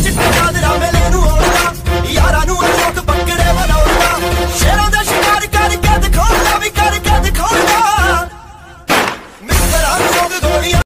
Just know that I'm